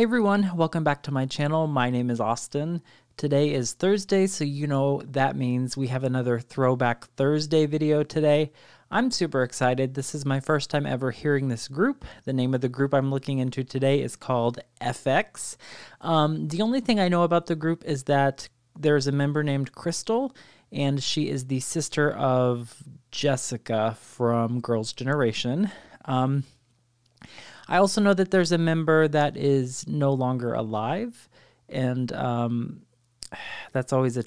Hey everyone, welcome back to my channel. My name is Austin. Today is Thursday, so you know that means we have another Throwback Thursday video today. I'm super excited. This is my first time ever hearing this group. The name of the group I'm looking into today is called FX. Um, the only thing I know about the group is that there's a member named Krystal, and she is the sister of Jessica from Girls' Generation. Um, I also know that there's a member that is no longer alive, and um, that's always a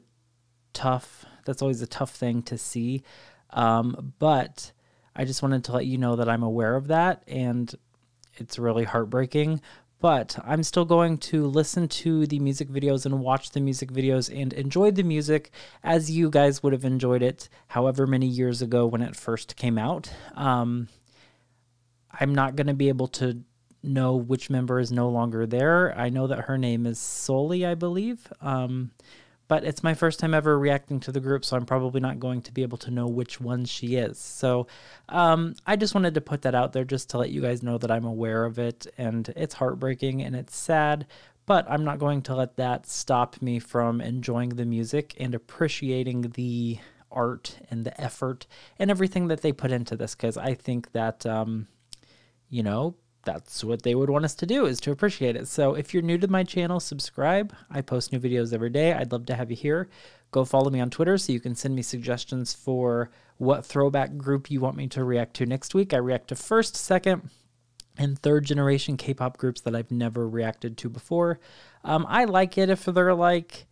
tough. That's always a tough thing to see. Um, but I just wanted to let you know that I'm aware of that, and it's really heartbreaking. But I'm still going to listen to the music videos and watch the music videos and enjoy the music as you guys would have enjoyed it however many years ago when it first came out. Um, I'm not going to be able to know which member is no longer there. I know that her name is Sulli, I believe. Um, but it's my first time ever reacting to the group, so I'm probably not going to be able to know which one she is. So um, I just wanted to put that out there just to let you guys know that I'm aware of it, and it's heartbreaking and it's sad, but I'm not going to let that stop me from enjoying the music and appreciating the art and the effort and everything that they put into this because I think that um, you know, that's what they would want us to do is to appreciate it. So if you're new to my channel, subscribe. I post new videos every day. I'd love to have you here. Go follow me on Twitter so you can send me suggestions for what throwback group you want me to react to next week. I react to first, second, and third generation K-pop groups that I've never reacted to before. Um, I like it if they're like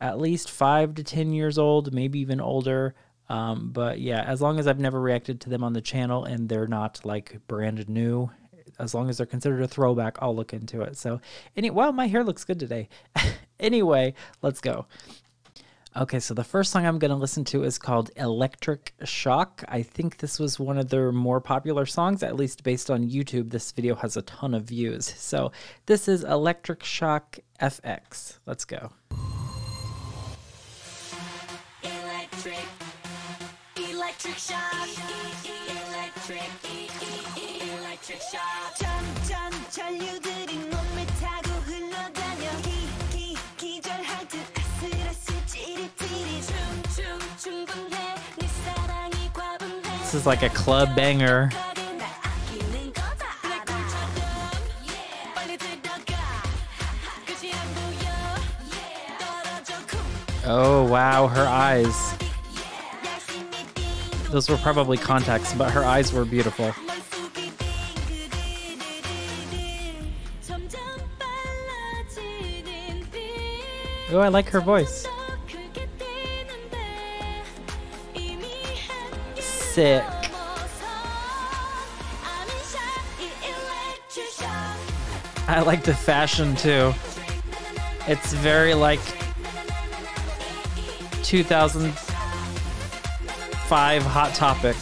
at least five to ten years old, maybe even older. Um, but yeah, as long as I've never reacted to them on the channel and they're not like brand new, as long as they're considered a throwback, I'll look into it. So, any well, my hair looks good today. anyway, let's go. Okay, so the first song I'm going to listen to is called Electric Shock. I think this was one of their more popular songs, at least based on YouTube. This video has a ton of views. So this is Electric Shock FX. Let's go. electric shock, electric, electric shock. 전류들이 몸을 타고 흘러다녀 기, 기, 기절할 듯 아슬아슬 찌릿찌릿 춤춤 충분해 네 사랑이 과분해 This is like a club banger. Oh wow, her eyes. Those were probably contacts, but her eyes were beautiful. Oh, I like her voice. Sick. I like the fashion too. It's very like 2005 Hot Topic.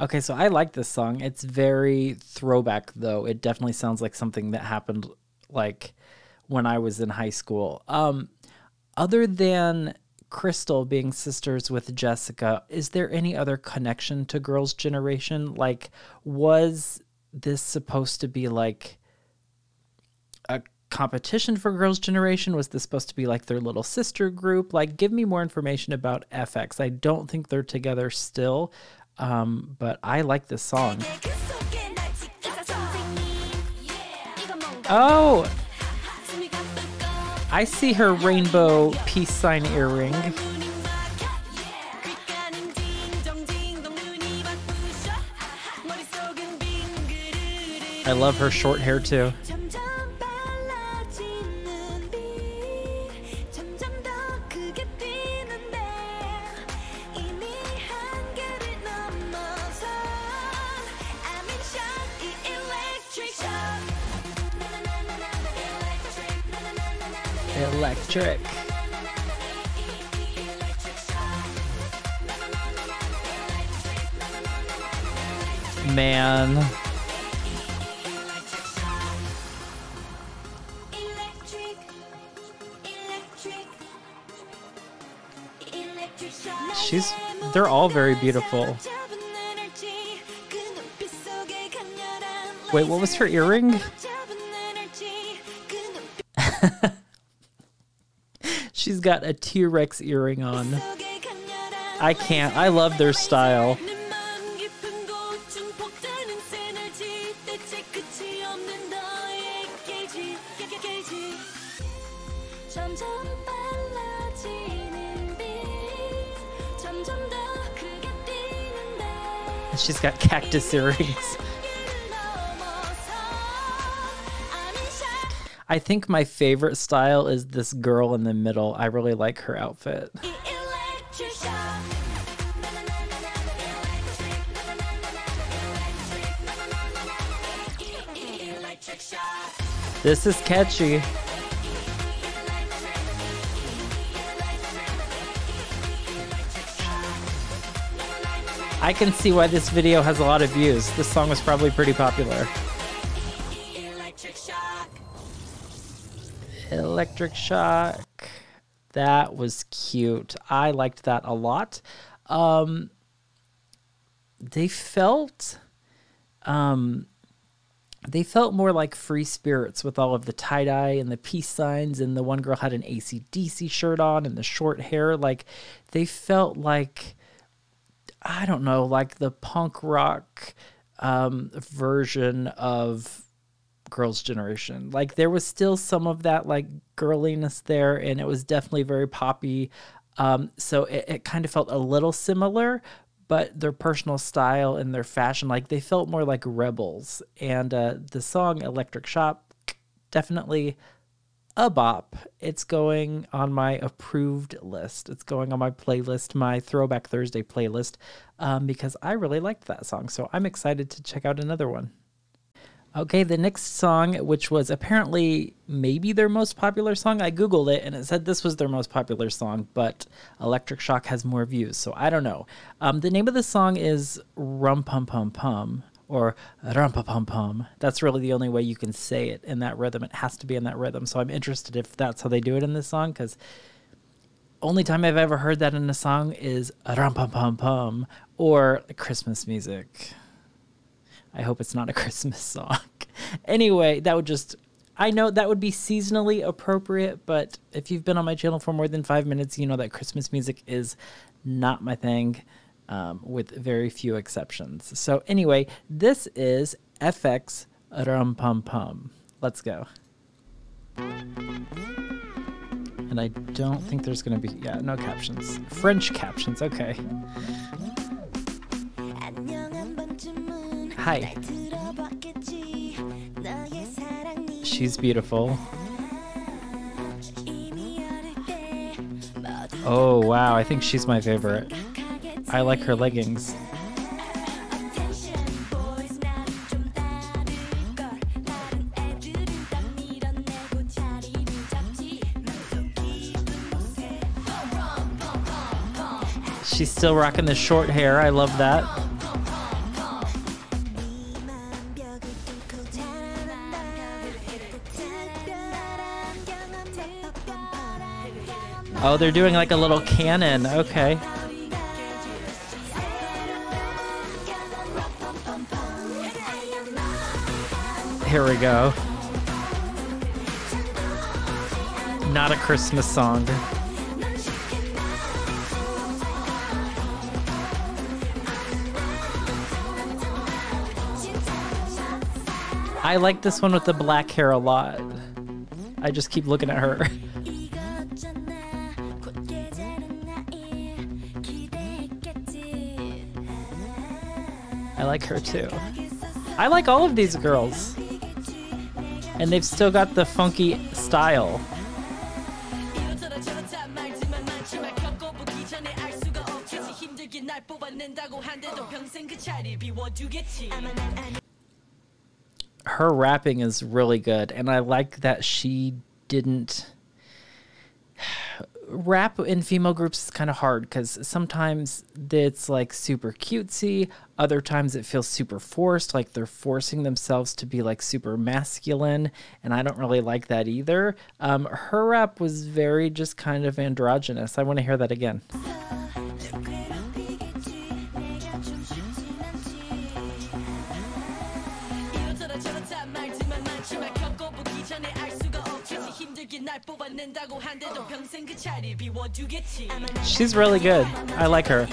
Okay, so I like this song. It's very throwback though. It definitely sounds like something that happened like when I was in high school. Um other than Krystal being sisters with Jessica, is there any other connection to Girls' Generation? Like, was this supposed to be like a competition for Girls' Generation? Was this supposed to be like their little sister group? Like, give me more information about FX. I don't think they're together still, um, but I like this song. Oh! I see her rainbow peace sign earring. I love her short hair too. Electric. Man. She's, they're all very beautiful. Wait, what was her earring? She's got a T-Rex earring on. I can't. I love their style. She's got cactus earrings. I think my favorite style is this girl in the middle. I really like her outfit. This is catchy. I can see why this video has a lot of views. This song was probably pretty popular. Electric Shock. That was cute. I liked that a lot. Um, they felt um, they felt more like free spirits with all of the tie dye and the peace signs, and the one girl had an ACDC shirt on and the short hair. Like they felt like I don't know, like the punk rock um, version of Girls' Generation. Like there was still some of that like girliness there, and it was definitely very poppy. Um, so it, it kind of felt a little similar, but their personal style and their fashion, like they felt more like rebels. And uh, the song Electric Shock, definitely a bop. It's going on my approved list. It's going on my playlist, my Throwback Thursday playlist, um, because I really liked that song. So I'm excited to check out another one. Okay, the next song, which was apparently maybe their most popular song, I googled it and it said this was their most popular song, but Electric Shock has more views, so I don't know. Um, the name of the song is Rum Pum Pum Pum or Rum Pum Pum Pum. That's really the only way you can say it in that rhythm. It has to be in that rhythm. So I'm interested if that's how they do it in this song because only time I've ever heard that in a song is Rum Pum Pum Pum or Christmas music. I hope it's not a Christmas song. Anyway, that would just I know that would be seasonally appropriate, but if you've been on my channel for more than five minutes, you know that Christmas music is not my thing, um, with very few exceptions. So, anyway, this is FX Rum Pum Pum. Let's go. And I don't think there's going to be, yeah, no captions. French captions, okay. Hi. She's beautiful. Oh, wow. I think she's my favorite. I like her leggings. She's still rocking the short hair. I love that. Oh, they're doing like a little canon. Okay. Here we go. Not a Christmas song. I like this one with the black hair a lot. I just keep looking at her. like her too. I like all of these girls. And they've still got the funky style. Her rapping is really good, and I like that she didn't rap in female groups is kind of hard because sometimes it's like super cutesy other times it feels super forced like they're forcing themselves to be like super masculine and i don't really like that either. Um, her rap was very just kind of androgynous. I want to hear that again She's really good. I like her.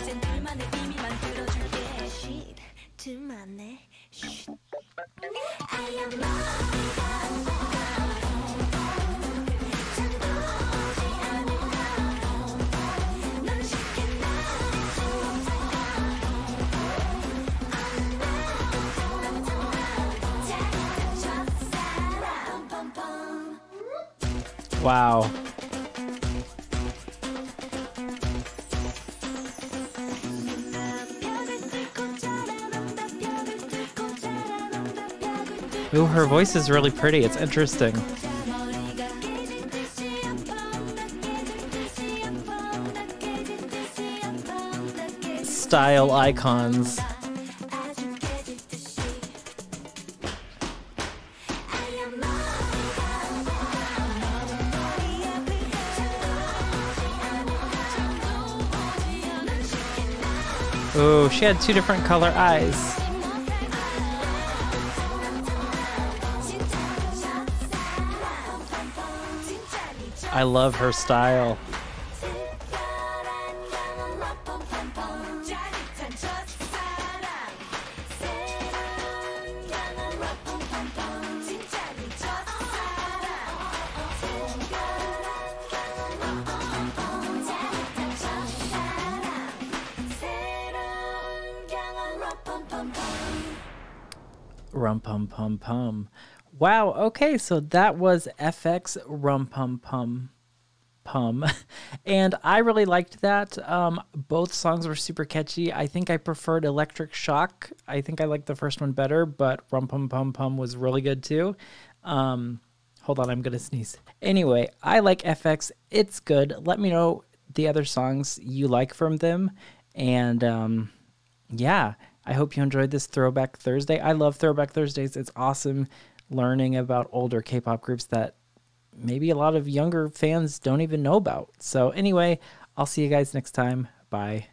Wow. Ooh, her voice is really pretty. It's interesting. Style icons. Ooh, she had two different color eyes. I love her style. Rum pum pum pum. Wow. Okay, so that was FX Rum pum pum pum, and I really liked that. Um, both songs were super catchy. I think I preferred Electric Shock. I think I liked the first one better, but Rum pum pum pum was really good too. Um, hold on, I'm gonna sneeze. Anyway, I like FX. It's good. Let me know the other songs you like from them, and um, yeah. I hope you enjoyed this Throwback Thursday. I love Throwback Thursdays. It's awesome learning about older K pop groups that maybe a lot of younger fans don't even know about. So, anyway, I'll see you guys next time. Bye.